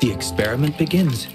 The experiment begins.